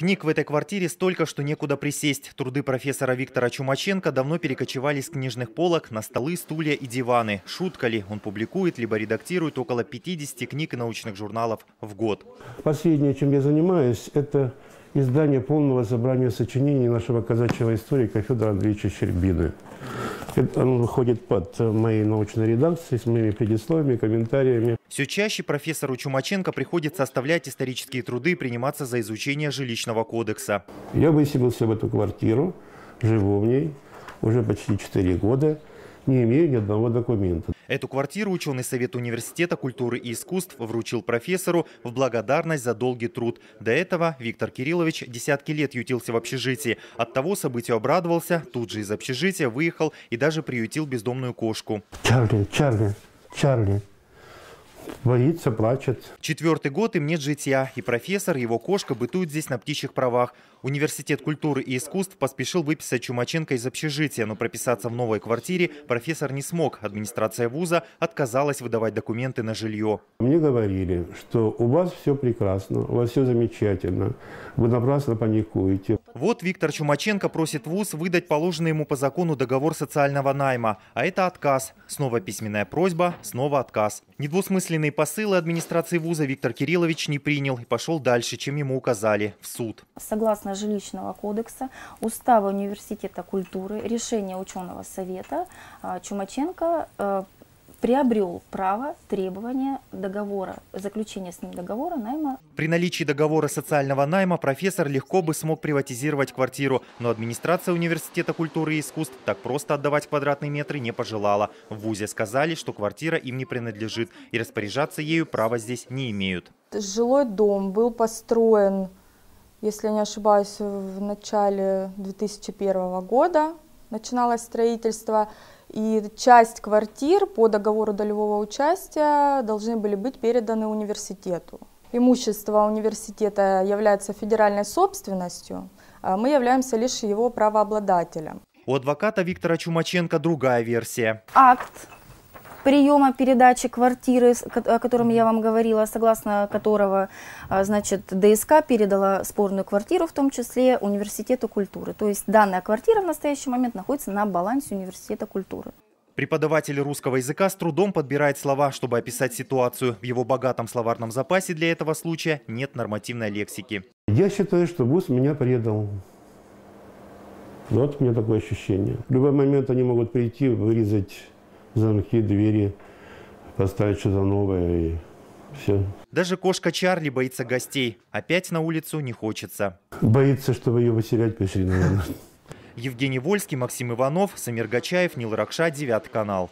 Книг в этой квартире столько, что некуда присесть. Труды профессора Виктора Чумаченко давно перекочевали с книжных полок на столы, стулья и диваны. Шутка ли, он публикует либо редактирует около 50 книг и научных журналов в год. Последнее, чем я занимаюсь, это издание полного собрания сочинений нашего казачьего историка Федора Андреевича Щербины. Оно выходит под моей научной редакцией с моими предисловиями, комментариями. Все чаще профессору Чумаченко приходится оставлять исторические труды и приниматься за изучение жилищного кодекса. Я выселился в эту квартиру, живу в ней уже почти 4 года не имею ни одного документа. Эту квартиру ученый совет университета культуры и искусств вручил профессору в благодарность за долгий труд. До этого Виктор Кириллович десятки лет ютился в общежитии. От того событию обрадовался, тут же из общежития выехал и даже приютил бездомную кошку. Чарли, Чарли, Чарли, Боится, плачет. Четвертый год им нет житья, и профессор, и его кошка бытуют здесь на птичьих правах. Университет культуры и искусств поспешил выписать Чумаченко из общежития, но прописаться в новой квартире профессор не смог. Администрация вуза отказалась выдавать документы на жилье. Мне говорили, что у вас все прекрасно, у вас все замечательно, вы напрасно паникуете. Вот Виктор Чумаченко просит вуз выдать положенный ему по закону договор социального найма, а это отказ. Снова письменная просьба, снова отказ. Недвусмысленные посылы администрации вуза Виктор Кириллович не принял и пошел дальше, чем ему указали, в суд. Согласно жилищного кодекса, устава университета культуры, решения ученого совета а, Чумаченко э, приобрел право требования договора, заключения с ним договора найма. При наличии договора социального найма профессор легко бы смог приватизировать квартиру, но администрация Университета культуры и искусств так просто отдавать квадратные метры не пожелала. В ВУЗе сказали, что квартира им не принадлежит и распоряжаться ею права здесь не имеют. Жилой дом был построен если я не ошибаюсь, в начале 2001 года начиналось строительство, и часть квартир по договору долевого участия должны были быть переданы университету. Имущество университета является федеральной собственностью, а мы являемся лишь его правообладателем. У адвоката Виктора Чумаченко другая версия. Акт приема передачи квартиры, о котором я вам говорила, согласно которого а, значит, ДСК передала спорную квартиру, в том числе Университету культуры. То есть данная квартира в настоящий момент находится на балансе Университета культуры. Преподаватель русского языка с трудом подбирает слова, чтобы описать ситуацию. В его богатом словарном запасе для этого случая нет нормативной лексики. Я считаю, что ВУЗ меня предал. Вот у меня такое ощущение. В любой момент они могут прийти, вырезать замки, двери, поставить что-то новое и все. Даже кошка Чарли боится гостей. Опять на улицу не хочется. Боится, чтобы ее выселять пришли, наверное. Евгений Вольский, Максим Иванов, Самир Гачаев, Нил Ракша, Девятый канал.